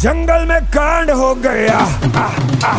जंगल में कांड हो गया। आ, आ,